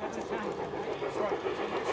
That's a time. That's a time.